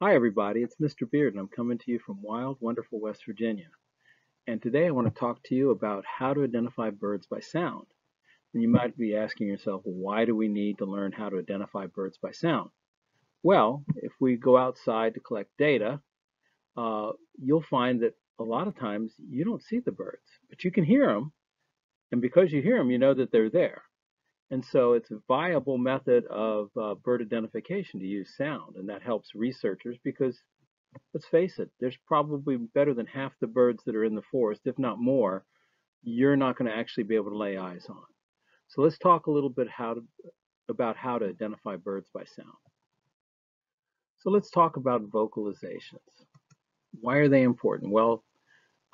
Hi everybody, it's Mr. Beard and I'm coming to you from wild, wonderful West Virginia. And today I want to talk to you about how to identify birds by sound. And you might be asking yourself, why do we need to learn how to identify birds by sound? Well, if we go outside to collect data, uh, you'll find that a lot of times you don't see the birds, but you can hear them. And because you hear them, you know that they're there. And so it's a viable method of uh, bird identification to use sound, and that helps researchers because, let's face it, there's probably better than half the birds that are in the forest, if not more, you're not going to actually be able to lay eyes on. So let's talk a little bit how to, about how to identify birds by sound. So let's talk about vocalizations. Why are they important? Well,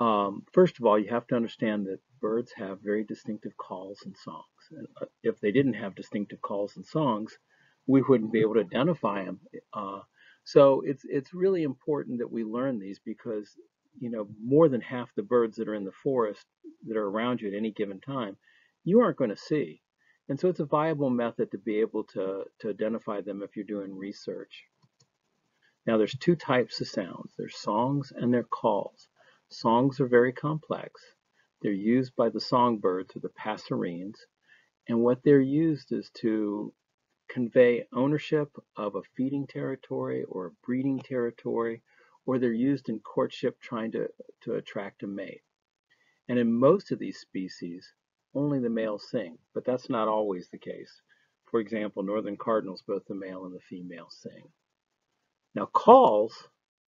um, first of all, you have to understand that birds have very distinctive calls and songs. And uh, if they didn't have distinctive calls and songs, we wouldn't be able to identify them. Uh, so it's it's really important that we learn these because you know more than half the birds that are in the forest that are around you at any given time, you aren't going to see. And so it's a viable method to be able to, to identify them if you're doing research. Now there's two types of sounds. There's songs and there's calls. Songs are very complex. They're used by the songbirds or the passerines, and what they're used is to convey ownership of a feeding territory or a breeding territory, or they're used in courtship trying to, to attract a mate. And in most of these species, only the males sing, but that's not always the case. For example, northern cardinals, both the male and the female sing. Now calls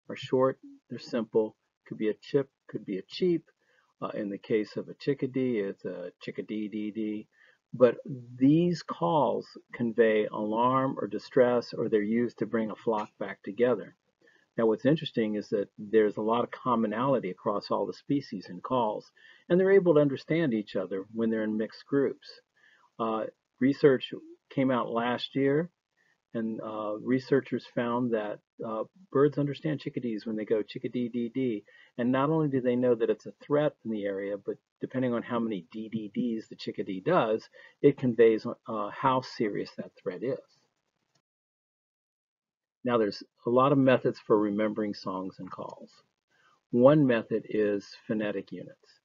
are short, they're simple, could be a chip, could be a cheep. Uh, in the case of a chickadee, it's a chickadee-dee-dee. But these calls convey alarm or distress, or they're used to bring a flock back together. Now, what's interesting is that there's a lot of commonality across all the species in calls, and they're able to understand each other when they're in mixed groups. Uh, research came out last year and uh, researchers found that uh, birds understand chickadees when they go chickadee dee dee. And not only do they know that it's a threat in the area, but depending on how many DDDs the chickadee does, it conveys uh, how serious that threat is. Now there's a lot of methods for remembering songs and calls. One method is phonetic units.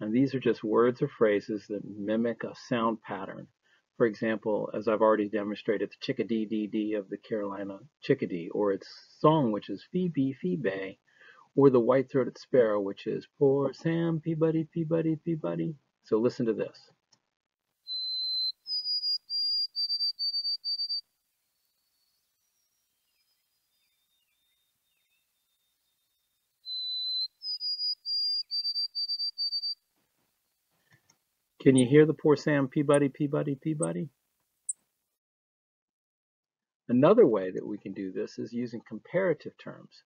And these are just words or phrases that mimic a sound pattern. For example, as I've already demonstrated, the chickadee-dee-dee of the Carolina chickadee, or its song, which is Phoebe, Phoebe, or the white-throated sparrow, which is Poor Sam, Peabody, Peabody, Peabody. So listen to this. Can you hear the poor Sam Peabody, Peabody, Peabody? Another way that we can do this is using comparative terms,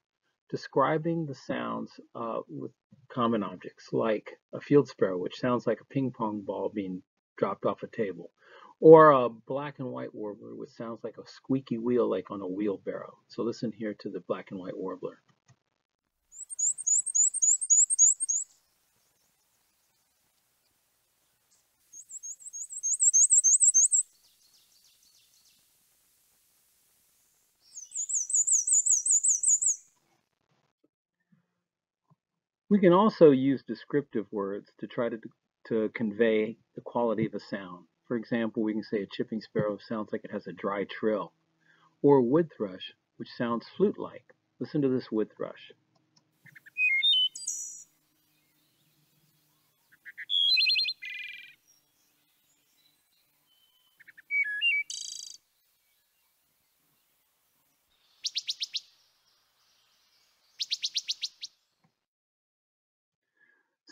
describing the sounds uh, with common objects, like a field sparrow, which sounds like a ping pong ball being dropped off a table, or a black and white warbler, which sounds like a squeaky wheel like on a wheelbarrow. So listen here to the black and white warbler. We can also use descriptive words to try to, to convey the quality of a sound. For example, we can say a chipping sparrow sounds like it has a dry trill, or a wood thrush, which sounds flute-like. Listen to this wood thrush.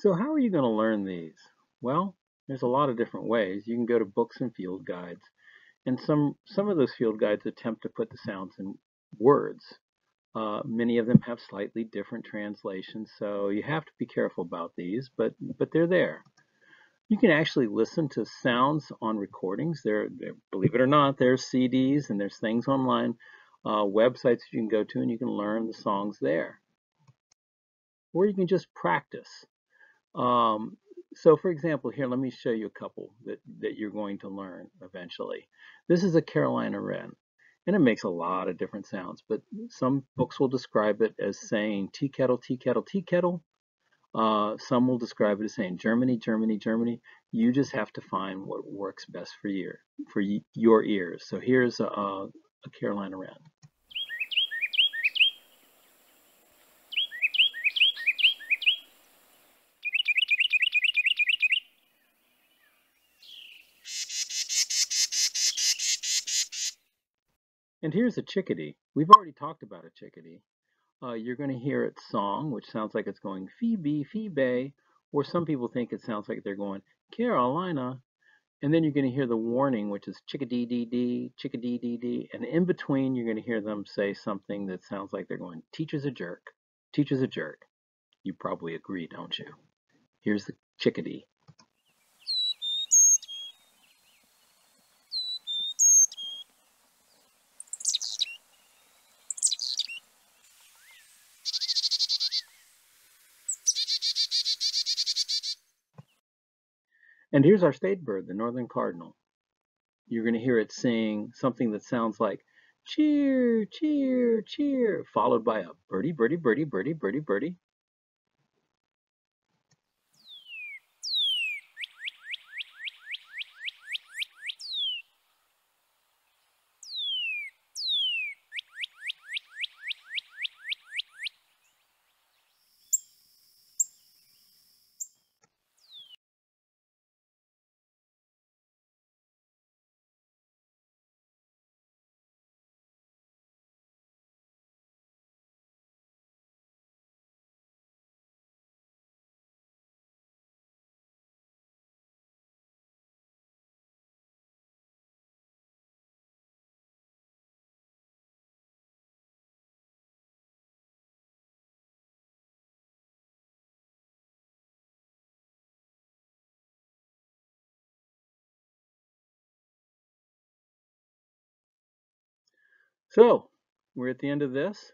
So how are you going to learn these? Well, there's a lot of different ways. You can go to books and field guides. And some, some of those field guides attempt to put the sounds in words. Uh, many of them have slightly different translations, so you have to be careful about these, but, but they're there. You can actually listen to sounds on recordings. There, believe it or not, there's CDs and there's things online, uh, websites you can go to and you can learn the songs there. Or you can just practice. Um, so for example, here, let me show you a couple that, that you're going to learn eventually. This is a Carolina wren. and it makes a lot of different sounds. But some books will describe it as saying tea kettle, tea kettle, tea kettle. Uh, some will describe it as saying Germany, Germany, Germany. You just have to find what works best for you, for your ears. So here's a, a Carolina wren. And here's a chickadee. We've already talked about a chickadee. Uh, you're going to hear its song, which sounds like it's going Phoebe, Phoebe, or some people think it sounds like they're going Carolina. And then you're going to hear the warning, which is chickadee dee dee, chickadee dee dee. And in between, you're going to hear them say something that sounds like they're going, teacher's a jerk, teacher's a jerk. You probably agree, don't you? Here's the chickadee. And here's our state bird, the northern cardinal. You're going to hear it sing something that sounds like cheer, cheer, cheer, followed by a birdie, birdie, birdie, birdie, birdie, birdie. So we're at the end of this.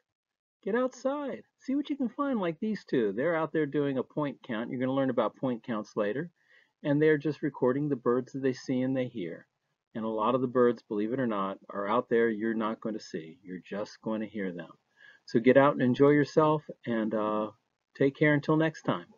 Get outside. See what you can find like these two. They're out there doing a point count. You're going to learn about point counts later. And they're just recording the birds that they see and they hear. And a lot of the birds, believe it or not, are out there you're not going to see. You're just going to hear them. So get out and enjoy yourself and uh, take care until next time.